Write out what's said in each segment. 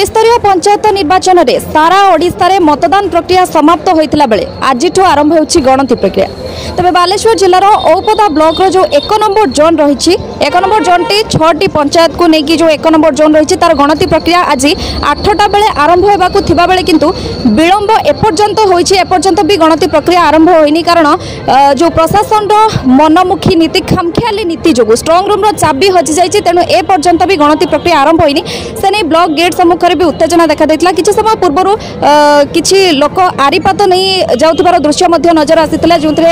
ତ୍ରିସ୍ତରୀୟ ପଞ୍ଚାୟତ ନିର୍ବାଚନରେ ସାରା ଓଡ଼ିଶାରେ ମତଦାନ ପ୍ରକ୍ରିୟା ସମାପ୍ତ ହୋଇଥିଲା ବେଳେ ଆଜିଠୁ ଆରମ୍ଭ ହେଉଛି ଗଣତି ପ୍ରକ୍ରିୟା তবে বালেশ্বর জেলার ঔপদা ব্লকর যে এক নম্বর জোন রয়েছে এক নম্বর জোনটি ছটি পঞ্চায়েত কু নেই যে এক নম্বর জোন রয়েছে তার গণতি প্রক্রিয়া আজ আঠটা বেড়ে আরম্ভ হওয়া বেড়ে কিন্তু বিলম্ব এপর্যন্ত হয়েছে এপর্যন্ত বি গণতি প্রক্রিয়া আরম্ভ হয়নি কারণ যে প্রশাসনর মনমুখী নীতি খামখিয়ালি নীতি যোগ স্ট্রং রুম্র চাবি হজি যাই তেণু এপর্যন্ত বি গণতি প্রক্রিয়া আরম্ভ হয়নি সে নেই ব্লক গেট সম্মুখে বি উত্তেজনা দেখা দিয়েছিল কিছু সময় পূর্ব কিছু লোক আরিপাত নিয়ে যাওয়ার দৃশ্য নজর আসি যে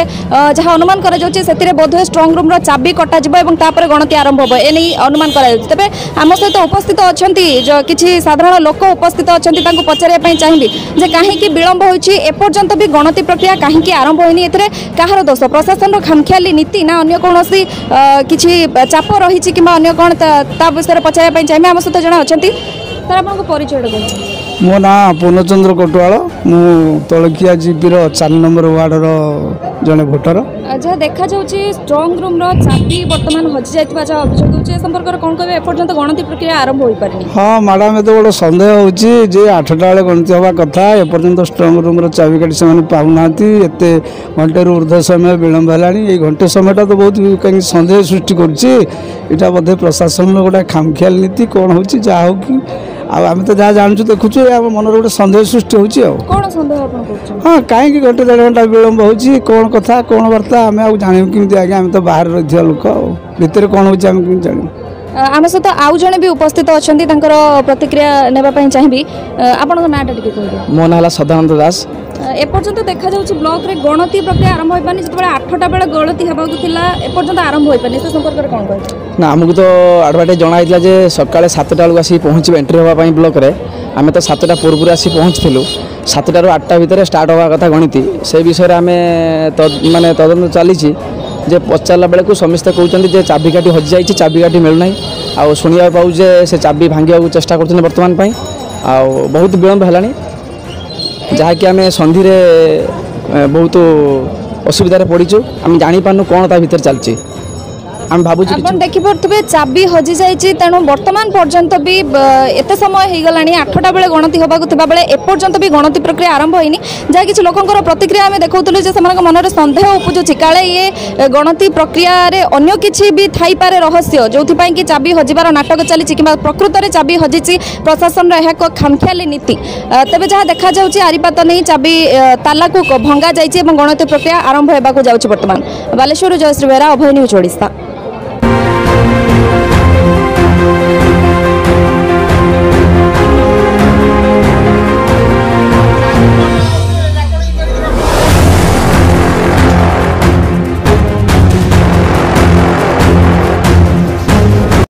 ଯାହା ଅନୁମାନ କରାଯାଉଛି ସେଥିରେ ବୋଧହୁଏ ଷ୍ଟ୍ରଙ୍ଗ ରୁମ୍ର ଚାବି କଟାଯିବ ଏବଂ ତାପରେ ଗଣତି ଆରମ୍ଭ ହେବ ଏ ନେଇ ଅନୁମାନ କରାଯାଉଛି ତେବେ ଆମ ସହିତ ଉପସ୍ଥିତ ଅଛନ୍ତି କିଛି ସାଧାରଣ ଲୋକ ଉପସ୍ଥିତ ଅଛନ୍ତି ତାଙ୍କୁ ପଚାରିବା ପାଇଁ ଚାହିଁବି ଯେ କାହିଁକି ବିଳମ୍ବ ହୋଇଛି ଏପର୍ଯ୍ୟନ୍ତ ବି ଗଣତି ପ୍ରକ୍ରିୟା କାହିଁକି ଆରମ୍ଭ ହୋଇନି ଏଥିରେ କାହାର ଦୋଷ ପ୍ରଶାସନର ଖାମଖିଆଲି ନୀତି ନା ଅନ୍ୟ କୌଣସି କିଛି ଚାପ ରହିଛି କିମ୍ବା ଅନ୍ୟ କ'ଣ ତା ବିଷୟରେ ପଚାରିବା ପାଇଁ ଚାହିଁବି ଆମ ସହିତ ଜଣେ ଅଛନ୍ତି ସାର୍ ଆପଣଙ୍କ ପରିଚୟଟା କୁହନ୍ତୁ ମୋ ନାଁ ପୂର୍ଣ୍ଣଚନ୍ଦ୍ର କଟୁଆଳ ମୁଁ ତଳଖିଆ ଜିପିର ଚାରି ନମ୍ବର ୱାର୍ଡ଼ର ଜଣେ ଭୋଟର ଯାହା ଦେଖାଯାଉଛି ଷ୍ଟ୍ରଙ୍ଗ ରୁମ୍ର ଚାବି ବର୍ତ୍ତମାନ ହଜିଯାଇଥିବା ଯାହା ଅଭିଯୋଗ ହେଉଛି ଏ ସମ୍ପର୍କରେ କ'ଣ କହିବେ ଏପର୍ଯ୍ୟନ୍ତ ଗଣତି ପ୍ରକ୍ରିୟା ଆରମ୍ଭ ହୋଇପାରିନି ହଁ ମ୍ୟାଡ଼ାମ୍ ଏତେ ବଡ଼ ସନ୍ଦେହ ହେଉଛି ଯେ ଆଠଟା ବେଳେ ଗଣତି ହେବା କଥା ଏପର୍ଯ୍ୟନ୍ତ ଷ୍ଟ୍ରଙ୍ଗ ରୁମ୍ର ଚାବିକାଠି ସେମାନେ ପାଉନାହାନ୍ତି ଏତେ ଘଣ୍ଟେରୁ ଉର୍ଦ୍ଧ ସମୟ ବିଳମ୍ବ ହେଲାଣି ଏଇ ଘଣ୍ଟେ ସମୟଟା ତ ବହୁତ କାହିଁକି ସନ୍ଦେହ ସୃଷ୍ଟି କରୁଛି ଏଇଟା ବୋଧେ ପ୍ରଶାସନର ଗୋଟେ ଖାମଖିଆଲ ନୀତି କ'ଣ ହେଉଛି ଯାହା ହେଉ କି ଆଉ ଆମେ ତ ଯାହା ଜାଣୁଛୁ ଦେଖୁଛୁ ଆମ ମନରେ ଗୋଟେ ସନ୍ଦେହ ସୃଷ୍ଟି ହେଉଛି ଆଉ ହଁ କାହିଁକି ଘଣ୍ଟେ ଦେଢ଼ ଘଣ୍ଟା ବିଳମ୍ବ ହେଉଛି କ'ଣ କଥା କ'ଣ ବାର୍ତ୍ତା ଆମେ ଆଉ ଜାଣିବୁ କେମିତି ଆଜ୍ଞା ଆମେ ତ ବାହାରେ ରହିଥିବା ଲୋକ ଆଉ ଭିତରେ କ'ଣ ହେଉଛି ଆମେ କେମିତି ଜାଣିବୁ ଆମ ସହିତ ଆଉ ଜଣେ ବି ଉପସ୍ଥିତ ଅଛନ୍ତି ତାଙ୍କର ପ୍ରତିକ୍ରିୟା ନେବା ପାଇଁ ଚାହିଁବି ଆପଣଙ୍କ ନାଁଟା ଟିକେ କହିବେ ମୋ ନାଁ ହେଲା ସଦାନନ୍ଦ ଦାସ এপর্যন্ত দেখা যাচ্ছে ব্লকরে গণতি প্রক্রিয়া আরম্ভ হয়ে যেতবে আঠটা বেড়ে গণতি হওয়া লা এপর্যন্ত আরম্ভ হয়ে পানি সে সম্পর্কে কম কে না আমি তো আডভার্টাইজ জনা হয়েছিল যে সকালে সাতটা বেড়ে আসি পৌঁছবে এন্ট্রি হওয়া ব্লকরে আমি তো সাতটা পূর্বে আসি পৌঁছিলু সাতটার আটটা ভিতরে স্টার্ট হওয়া কথা গণিতি সেই বিষয়ে আমি মানে তদন্ত চালিছি যে পচারা বেড়ে সমস্ত কৌন যে চাবিকাঠি হজি যাই মেলু না আউ শুনে পাও যে সে চাবি ভাঙ্গি চেষ্টা করছেন বর্তমান আহ বহুত বিলম্ব হলানি ଯାହାକି ଆମେ ସନ୍ଧିରେ ବହୁତ ଅସୁବିଧାରେ ପଡ଼ିଛୁ ଆମେ ଜାଣିପାରୁନୁ କ'ଣ ତା ଭିତରେ ଚାଲିଛି আমি ভাবুছি ଆପଣ ଦେଖିପାରୁଥିବେ ଚାବି ହଜିଯାଇଛି ତେଣୁ ବର୍ତ୍ତମାନ ପର୍ଯ୍ୟନ୍ତ ବି ଏତେ ସମୟ ହେଇଗଲାଣି ଆଠଟା ବେଳେ ଗଣତି ହେବାକୁ ଥିବାବେଳେ ଏପର୍ଯ୍ୟନ୍ତ ବି ଗଣତି ପ୍ରକ୍ରିୟା ଆରମ୍ଭ ହୋଇନି ଯାହା କିଛି ଲୋକଙ୍କର ପ୍ରତିକ୍ରିୟା ଆମେ ଦେଖାଉଥିଲୁ ଯେ ସେମାନଙ୍କ ମନରେ ସନ୍ଦେହ ଉପୁଜୁଛି କାଳେ ଇଏ ଗଣତି ପ୍ରକ୍ରିୟାରେ ଅନ୍ୟ କିଛି ବି ଥାଇପାରେ ରହସ୍ୟ ଯେଉଁଥିପାଇଁ କି ଚାବି ହଜିବାର ନାଟକ ଚାଲିଛି କିମ୍ବା ପ୍ରକୃତରେ ଚାବି ହଜିଛି ପ୍ରଶାସନର ଏହା ଏକ ଖାମଖିଆଲି ନୀତି ତେବେ ଯାହା ଦେଖାଯାଉଛି ଆରିପାତ ନେଇ ଚାବି ତାଲାକୁ ଭଙ୍ଗାଯାଇଛି ଏବଂ ଗଣତି ପ୍ରକ୍ରିୟା ଆରମ୍ଭ ହେବାକୁ ଯାଉଛି ବର୍ତ୍ତମାନ ବାଲେଶ୍ୱରରୁ ଜୟଶ୍ରୀ ବେହେରା ଅଭୟ ନ୍ୟୁଜ୍ ଓଡ଼ିଶା